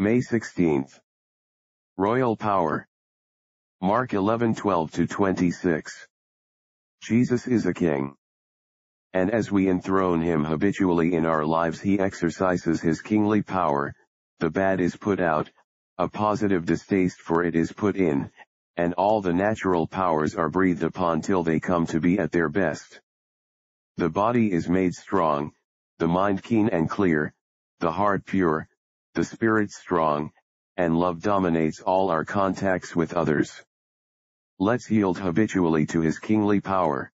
May 16th. Royal Power. Mark 11:12-26. Jesus is a king. And as we enthrone him habitually in our lives he exercises his kingly power, the bad is put out, a positive distaste for it is put in, and all the natural powers are breathed upon till they come to be at their best. The body is made strong, the mind keen and clear, the heart pure, the spirit strong, and love dominates all our contacts with others. Let's yield habitually to his kingly power.